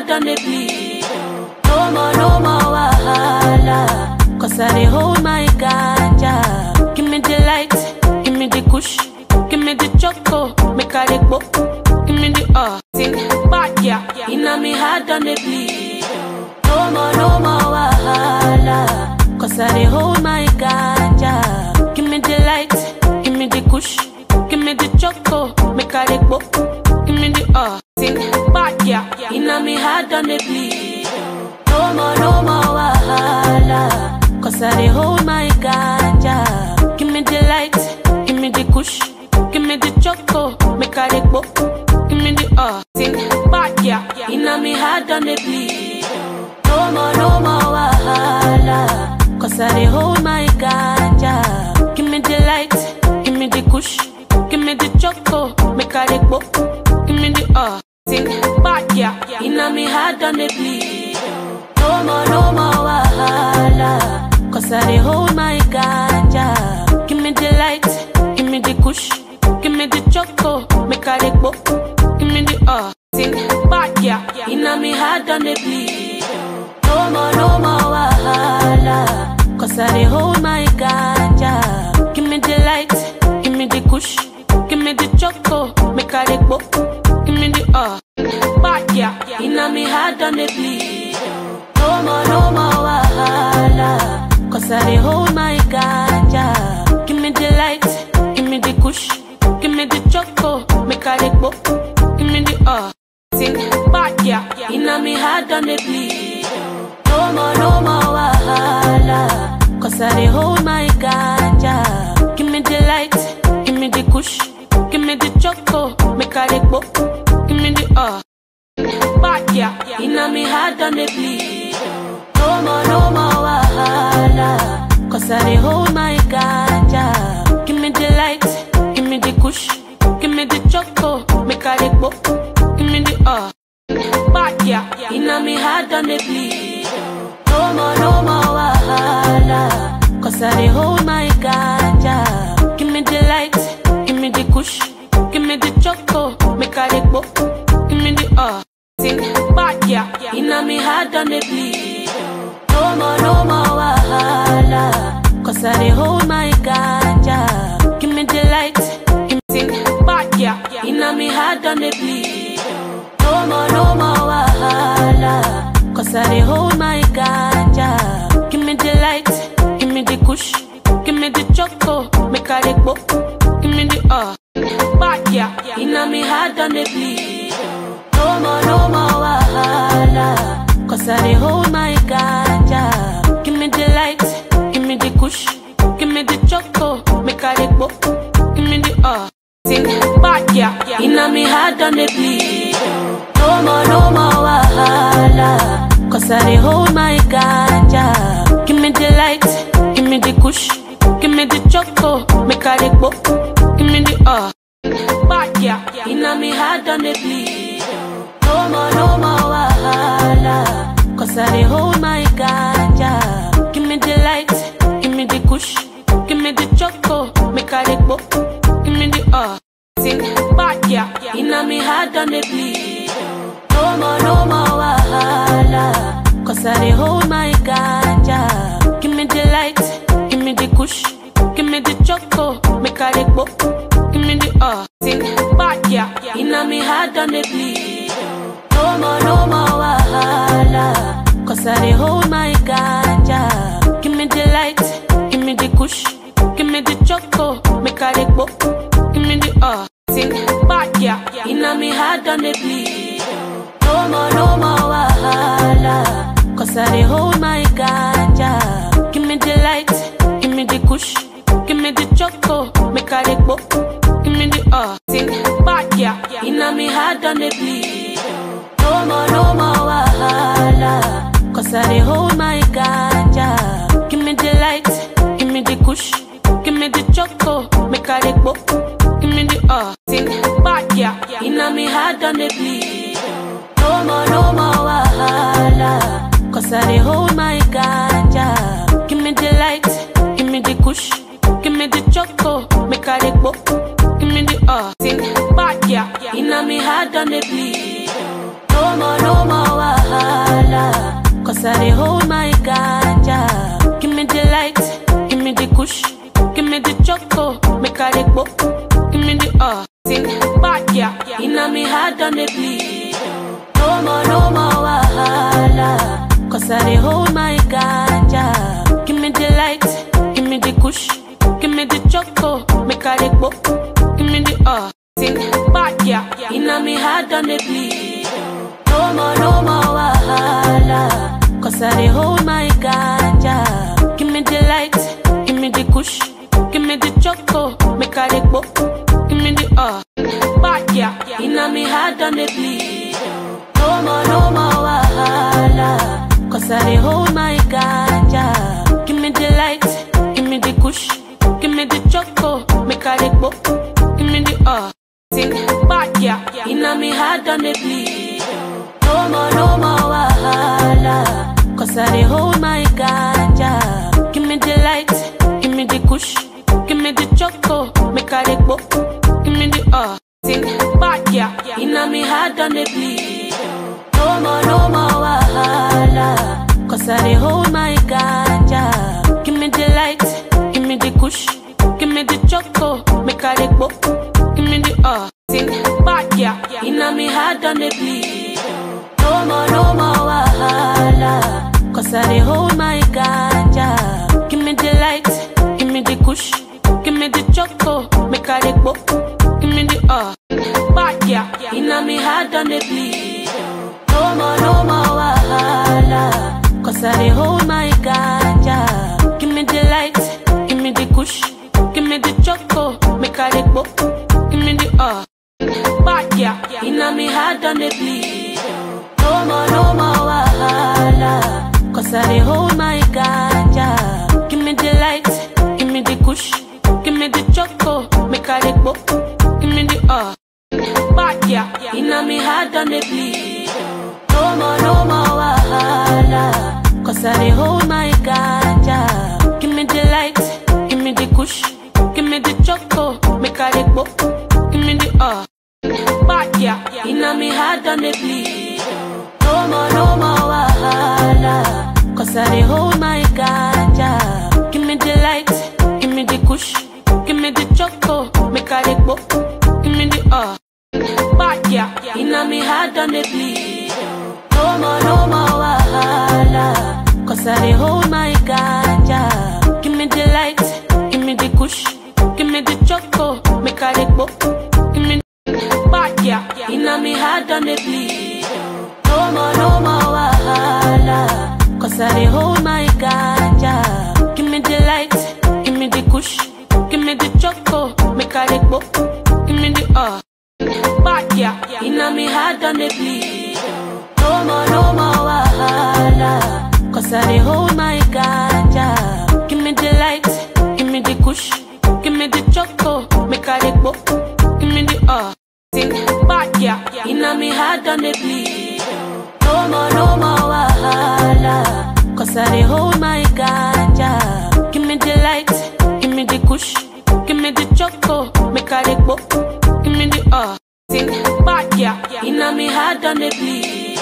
heart on the bleed. No more, no more wahala. Cause I hold my ganja. Give me the light, give me the kush, give me the choco, make I dey. Give me the uh, thing, bad yeah. Inna me heart on the bleed. Cause I hold my ganja. Give me the light, give me the kush, give me the choco, make a dey go. Give me the uh, thing, bad yeah. Inna me heart on the bleed. No more, no more wahala. Cause I hold my ganja. Give me the light, give me the kush, give me the choco, make I dey go. Give me the uh, thing, bad yeah. Inna me heart on the bleed. No more, no more wahala. Cause I hold my ganja. Give me the light, give me the kush, give me the choco, make a dey go. Give me the uh, thing, bad yeah. Inna me heart on the bleed. No more, no more wahala. Cause I hold my ganja. Give me the light, give me the kush, give me the choco, make I dey go. Give me the uh, bad yeah. Inna me heart on the bleed. No more, no more Cause I hold my ganja. Give me the light, give me the kush, give me the choco, make a dey. Give me the uh, thing, bad yeah. Inna me heart on the bleed. No more, no more wahala. Cause I hold my ganja. Give me the light, give me the kush, give me the choco, make I dey. Give me the uh, bad yeah. Inna me heart on the bleed. No more, no more wahala. Cause I dey hold my ganja. Give me the light, give me the kush, give me the choco, make I dey. Give me the uh, bad yeah. Inna me heart on the bleed. No more, no more wahala. Cause I dey hold my ganja. Give me the light, give me the kush, give me the choco, make I dey. Give me the uh, bad yeah. Inna me heart on the bleed. Cause I dey hold my ganja. Give me the light, give me thing, bad yeah. Inna me heart on the bleed. No more, no more wahala. Cause I dey hold my ganja. Give me the light, give me the kush, give me the choco, make I dey go. Give me the uh, bad yeah. Inna me heart on the bleed. No more, no more wahala. Cause I dey hold my give me the give me the choco, make dey go. Give me the uh, thing, bad yeah. Inna me heart on the bleed. No more, no more wahala. Cause I dey hold my ganja. Give me the light, give me the kush, give me the choco, make dey go. Give me the uh, bad yeah. Inna me heart on the bleed. No more, no more give me the give me the choco, make dey go. Give me the uh, thing, bad yeah. Inna me heart on the bleed. No more, no more wahala. Cause I dey hold my ganja. Give me the light, give me the kush, give me the choco, make dey go. Give me the uh, thing, bad yeah. Inna me heart on the bleed. No more, no more wahala. Cause I dey hold Inna me heart on the bleed. No more, no more wahala. Cause I dey hold my ganja. Give me the light, give me the kush, give me the choco, make I dey go. Give me the uh, thing, bad yeah. Inna me heart on the bleed. No more, no more wahala. Cause I dey hold my ganja. Give me the light, give me the kush, give me the choco, make I dey go. Me heart on the bleed. No more, no more wahala. Cause I dey hold my ganja. Give me the light, give me the kush, give me the choco, make I dey go. Give me the uh, sing back yeah. Inna me heart on the bleed. No more, no more wahala. Cause I dey hold Inna me heart on the bleed. No more, no more wahala. Cause I hold my ganja. Give me the light, give me the kush, give me the choco, make dey go. Give me the uh, sing back yeah. Inna me heart on the bleed. No more, no more wahala. Cause I hold my ganja. Give me the light, give me the kush, Inna me heart on the bleed. No more, no more wahala. Cause I dey hold my ganja. Give me the light, give me the kush, give me the choco, make I dey go. Give me the uh, sing back yeah. Inna me heart on the bleed. No more, no more wahala. Cause I hold my ganja. Give me the light, give me the kush, give me the choco, make I dey go. Give me the uh, back yeah. Inna me heart on the bleed. No more, no more wahala. Cause I hold my ganja. Give me the light, give me the kush, give me the choco, make I dey go. Give me the uh, back yeah. Inna me heart on the bleed. No more, no more wahala. Cause I dey hold my ganja. Give me the light, give me the kush, give me the choco, make I dey go. Give me the uh, back yeah. Inna me heart on the bleed. No more, no more wahala. Cause I dey hold my ganja. Give me the light, give me the kush, give me the choco, make I dey go. Give me the uh, back yeah. Inna me heart on the bleed. No more, no more back yeah. Inna me heart on the bleed. No more, no more wahala. Cause I dey hold my ganja. Give me the light, give me the kush, give me the choco, make I dey go. Give me the uh, sing back yeah. Inna me heart on the bleed. No more, no more wahala. Cause I dey hold my ganja. Give me the light, give me the kush, give me the choco, me heart on the bleed.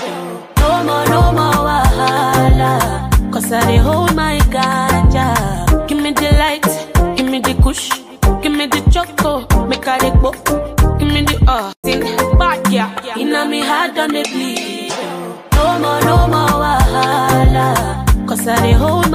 No more, no more wahala. Cause I dey hold my ganja. Give me the light, give me the kush, give me the choco, make dey go. Give me the uh, sing back yeah. Inna me heart on the bleed. No more, no more wahala. Cause I dey hold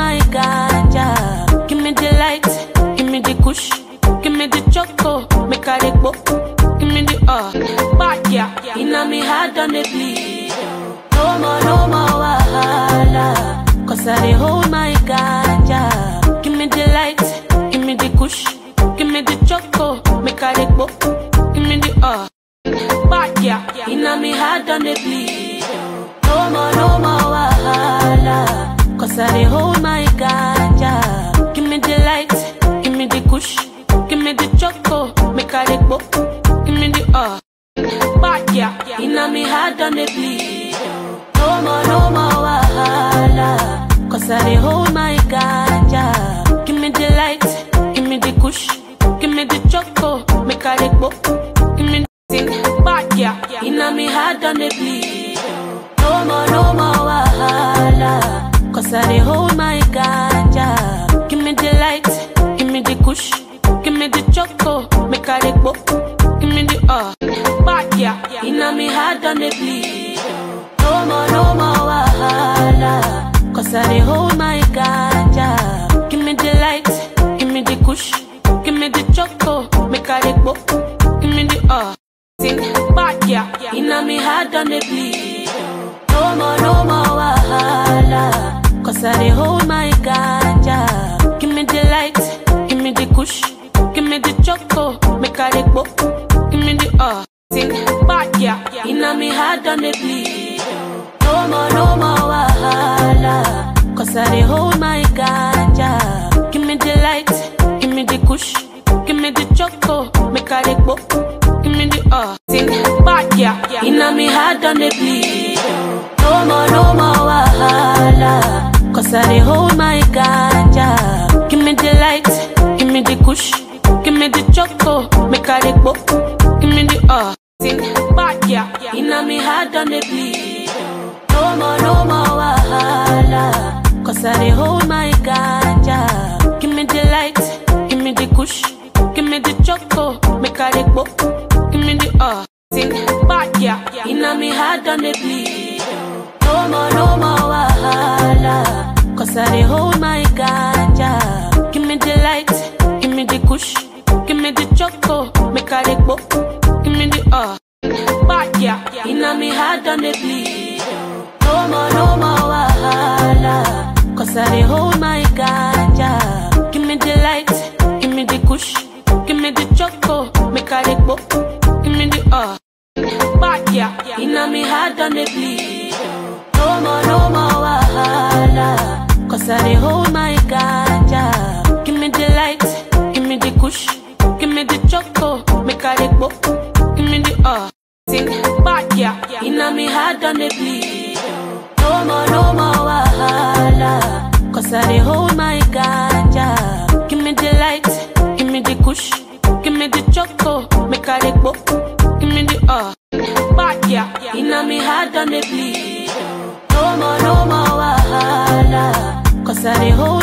back yeah. Inna me heart on the bleed. No more, no more wahala. Cause I dey hold my ganja. Give me the light, give me the kush, give me the choco, make I dey go. Give me the uh, back yeah. Inna me heart on the bleed. No more, no more wahala. Cause I dey hold my ganja. Bad yeah, inna me heart on the bleed. No more, no more wahala, cause I dey hold my ganja. Give me the light, give me the kush, give me the choco, make I dey go. Give me the uh, sing bad yeah, inna me heart on the bleed. No more, no more wahala, cause I dey hold my ganja. Sing bad yeah, inna me heart on the bleed. No more, no more wahala, cause I dey hold my ganja. Give me the light, give me the kush, give me the choco, make I dey go. Give me the uh, sing bad yeah, inna me heart on the bleed. No more, no more wahala, cause I dey hold yeah, inna me heart on the bleed. No more, no more wahala, cause I dey hold my ganja. Give me the light, give me the kush, give me the choco, make I dey. Give me the uh, sing bad yeah, inna me heart on the bleed. No more, no more wahala, cause I dey hold my ganja. Give me the light, give me the kush, me heart on the bleed. No more, no more wahala, cause I dey hold